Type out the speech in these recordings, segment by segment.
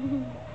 Mm-hmm.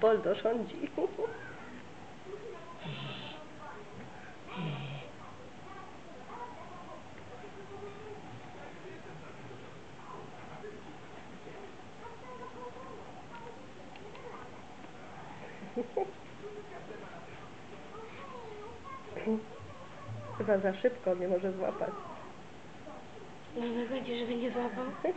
Boldo rządzi. Chyba za szybko nie może złapać. No będzie, żeby nie złapał.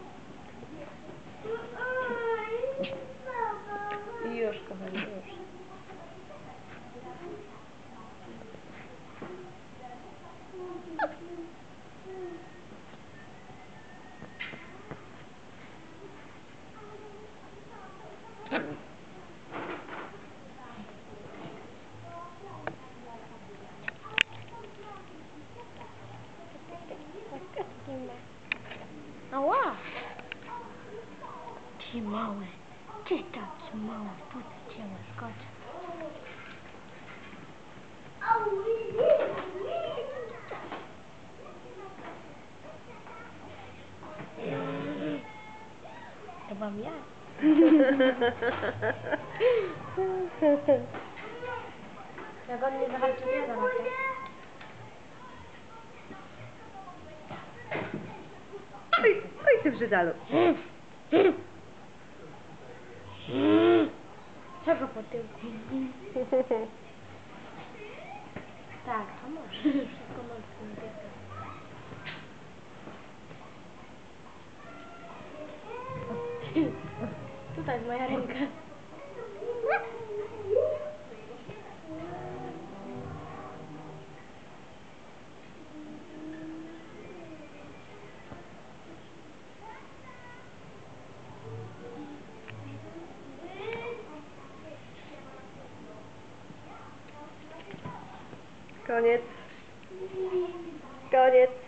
Ty mały, ty taki mały, po co cię łaskoczę? To mam ja. Jak on nie zahaczy, to ja zahaczę. Oj, oj ty brzydalu. Será que eu botei o pinguim? Tá, calma. Calma, não tem Tu tá desmaiando em casa. Koniec. Koniec.